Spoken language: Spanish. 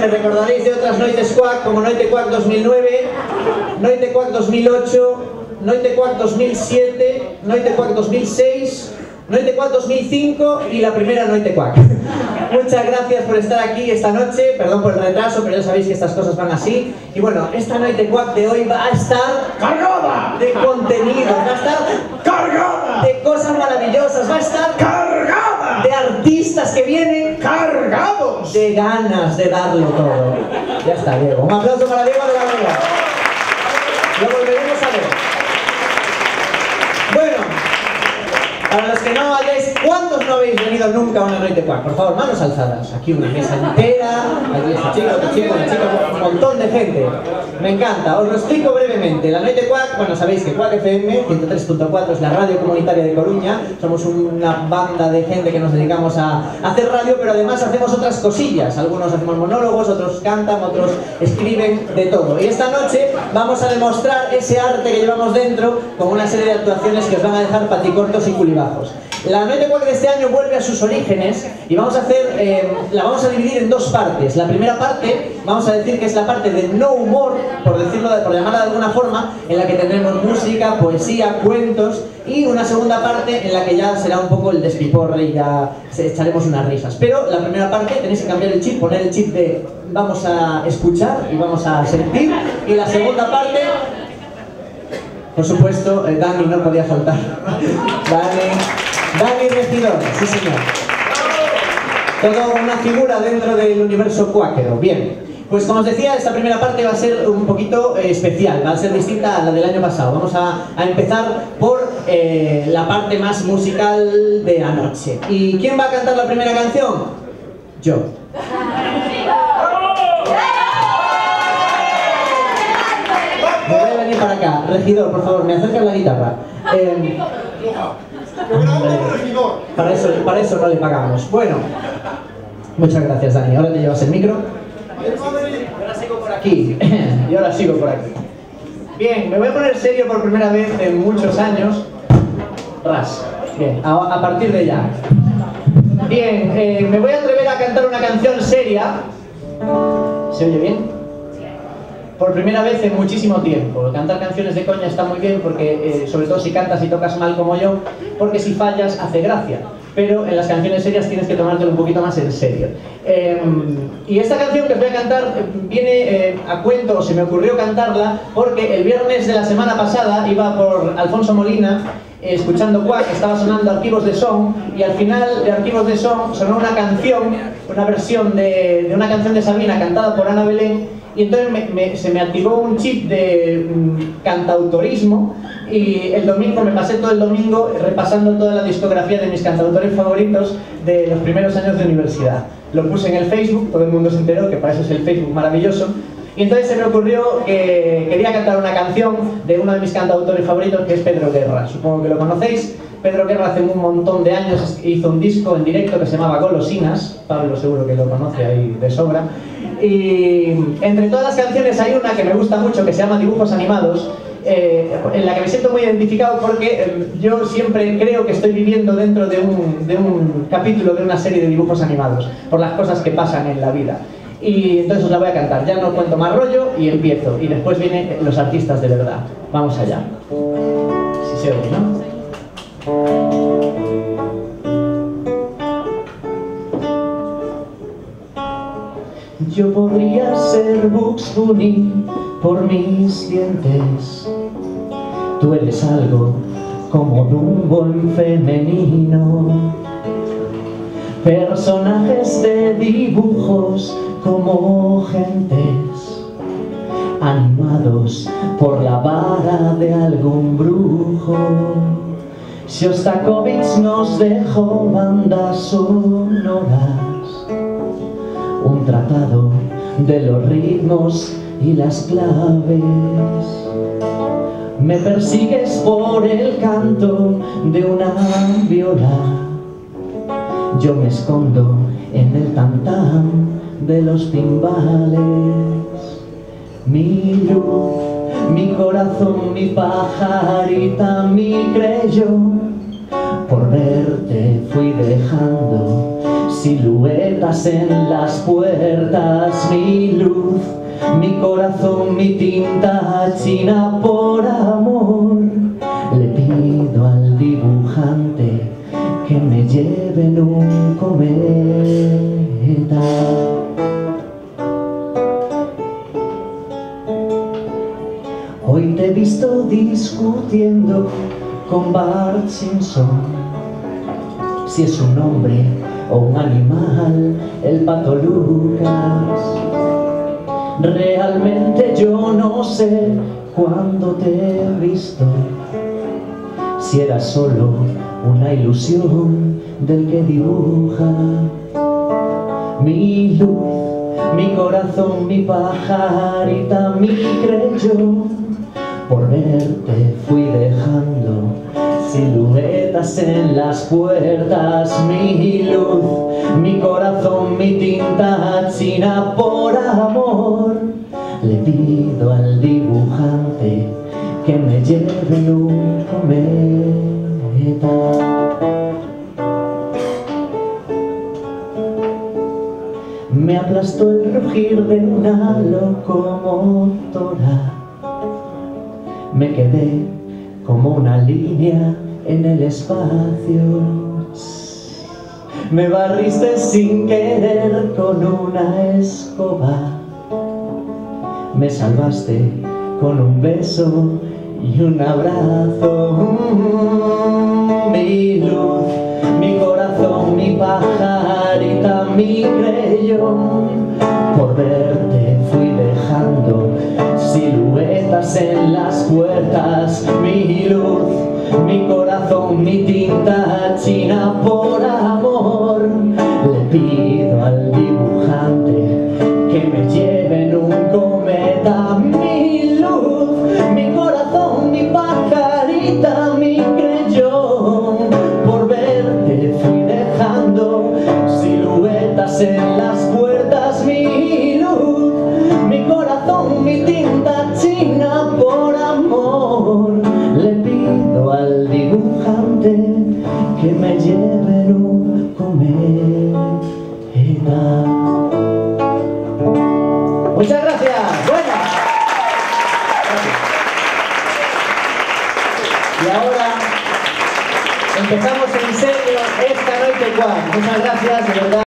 me recordaréis de otras Noites Quack como Noite Quack 2009, Noite Quack 2008, Noite Quack 2007, Noite Quack 2006, Noite Quack 2005 y la primera Noite Quack. Muchas gracias por estar aquí esta noche, perdón por el retraso, pero ya sabéis que estas cosas van así. Y bueno, esta Noite Quack de hoy va a estar ¡Cargada! de contenido, va a estar ¡Cargada! de cosas maravillosas, va a estar ¡Cargada! de artistas que vienen ¡Cargados! De ganas de darlo todo. Ya está, Diego. Un aplauso para Diego de la Vega. Lo volveremos a ver. Bueno, para los que no hayáis, ¿cuántos venido nunca a una Noite Quack? Por favor, manos alzadas. Aquí una mesa entera, aquí este chico, otro chico, una chica, un montón de gente. Me encanta. Os lo explico brevemente. La Noite Quack, bueno, sabéis que Quack FM 103.4 es la radio comunitaria de Coruña. Somos una banda de gente que nos dedicamos a hacer radio, pero además hacemos otras cosillas. Algunos hacemos monólogos, otros cantan, otros escriben, de todo. Y esta noche vamos a demostrar ese arte que llevamos dentro con una serie de actuaciones que os van a dejar paticortos y culibajos. La Noite Quack de este año vuelve a sus orígenes y vamos a hacer, eh, la vamos a dividir en dos partes. La primera parte, vamos a decir que es la parte de no humor, por decirlo, por llamarla de alguna forma, en la que tendremos música, poesía, cuentos y una segunda parte en la que ya será un poco el despiporre y ya echaremos unas risas. Pero la primera parte tenéis que cambiar el chip, poner el chip de vamos a escuchar y vamos a sentir y la segunda parte por supuesto, eh, Dani no podía faltar. Dani, Dani Regidor, sí señor. Todo una figura dentro del universo cuáquero. Bien, pues como os decía, esta primera parte va a ser un poquito eh, especial, va a ser distinta a la del año pasado. Vamos a, a empezar por eh, la parte más musical de anoche. ¿Y quién va a cantar la primera canción? Yo. Me voy a venir para acá. Regidor, por favor, me acercas la guitarra. Eh, para eso, para eso no le pagamos. Bueno, muchas gracias, Dani. Ahora te llevas el micro. Y ahora sigo por aquí. Y ahora sigo por aquí. Bien, me voy a poner serio por primera vez en muchos años. Ras. Bien, a, a partir de ya. Bien, eh, me voy a atrever a cantar una canción seria. ¿Se oye bien? Por primera vez en muchísimo tiempo. Cantar canciones de coña está muy bien porque, eh, sobre todo si cantas y tocas mal como yo, porque si fallas hace gracia. Pero en las canciones serias tienes que tomártelo un poquito más en serio. Eh, y esta canción que os voy a cantar eh, viene eh, a cuento, se me ocurrió cantarla, porque el viernes de la semana pasada iba por Alfonso Molina eh, escuchando Quack, estaba sonando Archivos de Son y al final de Archivos de Son sonó una canción, una versión de, de una canción de Sabina cantada por Ana Belén y entonces me- me- se me activó un chip de mm, cantautorismo y el domingo me pasé todo el domingo repasando toda la discografía de mis cantautores favoritos de los primeros años de universidad. Lo puse en el Facebook, todo el mundo se enteró que para eso es el Facebook maravilloso. Y entonces se me ocurrió que quería cantar una canción de uno de mis cantautores favoritos que es Pedro Guerra. Supongo que lo conocéis. Pedro Guerra hace un montón de años hizo un disco en directo que se llamaba Golosinas. Pablo seguro que lo conoce ahí de sobra. Y entre todas las canciones hay una que me gusta mucho que se llama Dibujos Animados, eh, en la que me siento muy identificado porque eh, yo siempre creo que estoy viviendo dentro de un, de un capítulo de una serie de dibujos animados, por las cosas que pasan en la vida. Y entonces os la voy a cantar, ya no cuento más rollo y empiezo. Y después vienen los artistas de verdad. Vamos allá. Si se oye, ¿no? Yo podría ser Bugs Bunny por mis dientes. Tú eres algo como Dumbo en femenino. Personajes de dibujos como gentes animados por la vara de algún brujo. Shostakovich nos dejó bandas sonoras tratado de los ritmos y las claves. Me persigues por el canto de una viola. Yo me escondo en el tantán de los timbales. Mi luz, mi corazón, mi pajarita, mi creyó. Por verte fui dejando Siluetas en las puertas, mi luz, mi corazón, mi tinta china por amor. Le pido al dibujante que me lleve en un cometa. Hoy te he visto discutiendo con Bart Simpson Si es un hombre o un animal, el pato Lucas. Realmente yo no sé cuándo te he visto. Si era solo una ilusión del que dibuja Mi luz, mi corazón, mi pajarita, mi creyón por verte fui dejando siluetas en las puertas, mi luz, mi corazón, mi tinta china por amor. Le pido al dibujante que me lleve un cometa. Me aplastó el rugir de una locomotora me quedé como una línea en el espacio. Me barriste sin querer con una escoba. Me salvaste con un beso y un abrazo. Mi luz, mi corazón, mi pajarita, mi creyón. Por verte siluetas en las puertas, mi luz, mi corazón, mi tinta china Muchas gracias. Bueno. Y ahora empezamos en serio esta noche cual. Muchas gracias, de verdad.